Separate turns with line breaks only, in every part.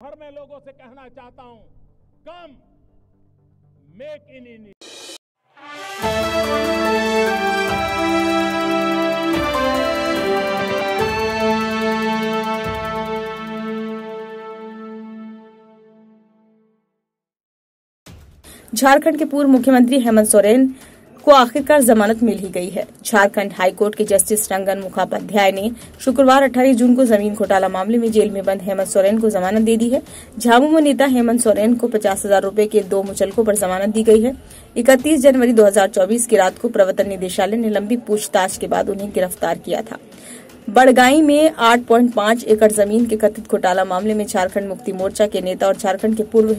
भर में लोगों से कहना चाहता हूँ come make in India
Jharkhand के पूर्व मुख्यमंत्री हेमंत सोरेन को आखिरकार जमानत मिल ही गई है। झारखंड हाईकोर्ट के जस्टिस रंगन मुखोपाध्याय ने शुक्रवार 28 जून को ज़मीन घोटाला मामले में जेल में बंद हेमंत सोरेन को जमानत दे दी है। झामुमो नेता हेमंत सोरेन को पचास हज़ार रूपए के दो मुचलकों पर जमानत दी गई है। 31 जनवरी 2024 की रात को प्रवर्तन निदेशालय ने लंबी पूछताछ के बाद उन्हें गिरफ़्तार किया था। बड़गाई में 8.5 एकड़ ज़मीन के कथित घोटाला मामले में झारखंड मुक्ति मोर्चा के नेता और झारखंड के पूर्व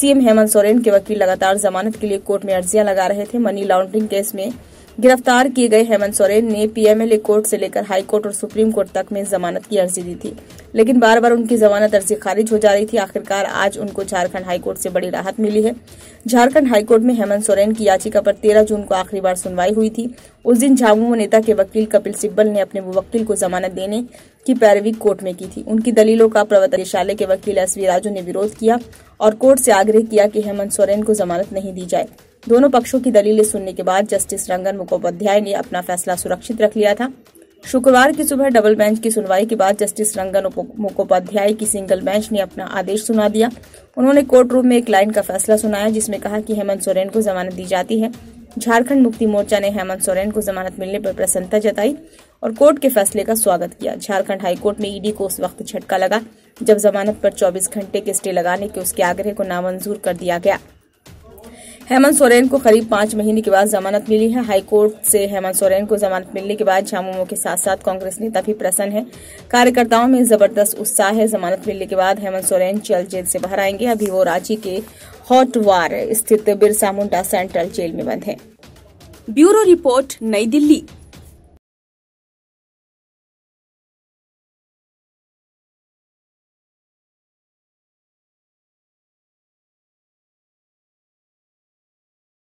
सीएम हेमंत सोरेन के वकील लगातार जमानत के लिए कोर्ट में अर्जियाँ लगा रहे थे। मनी लॉन्ड्रिंग केस में गिरफ़्तार किए गए हेमंत सोरेन ने पीएमएलए कोर्ट से लेकर हाई कोर्ट और सुप्रीम कोर्ट तक में जमानत की अर्जी दी थी, लेकिन बार बार उनकी जमानत अर्जी खारिज हो जा रही थी। आखिरकार आज उनको झारखंड हाईकोर्ट से बड़ी राहत मिली है। झारखंड हाईकोर्ट में हेमंत सोरेन की याचिका पर 13 जून को आखिरी बार सुनवाई हुई थी। उस दिन झामुमो नेता के वकील कपिल सिब्बल ने अपने मुवक्किल को जमानत देने की पैरवी कोर्ट में की थी। उनकी दलीलों का प्रवर्तन निदेशालय के वकील एस वी राजू ने विरोध किया और कोर्ट से आग्रह किया कि हेमंत सोरेन को जमानत नहीं दी जाए। दोनों पक्षों की दलीलें सुनने के बाद जस्टिस रंगन मुखोपाध्याय ने अपना फैसला सुरक्षित रख लिया था। शुक्रवार की सुबह डबल बेंच की सुनवाई के बाद जस्टिस रंगन मुखोपाध्याय की सिंगल बेंच ने अपना आदेश सुना दिया। उन्होंने कोर्ट रूम में एक लाइन का फैसला सुनाया जिसमें कहा कि हेमंत सोरेन को जमानत दी जाती है। झारखंड मुक्ति मोर्चा ने हेमंत सोरेन को जमानत मिलने पर प्रसन्नता जताई और कोर्ट के फैसले का स्वागत किया। झारखंड हाईकोर्ट में ईडी को उस वक्त झटका लगा जब जमानत पर 24 घंटे के स्टे लगाने के उसके आग्रह को नामंजूर कर दिया गया। हेमंत सोरेन को करीब पाँच महीने के बाद जमानत मिली है। हाईकोर्ट से हेमंत सोरेन को जमानत मिलने के बाद झामुमो के साथ साथ कांग्रेस नेता भी प्रसन्न है। कार्यकर्ताओं में ज़बरदस्त उत्साह है। जमानत मिलने के बाद हेमंत सोरेन जल्द जेल से बाहर आएँगे। अभी वो रांची के हॉटवार स्थित बिरसा मुंडा सेंट्रल जेल में बंद है।
ब्यूरो रिपोर्ट, नई दिल्ली।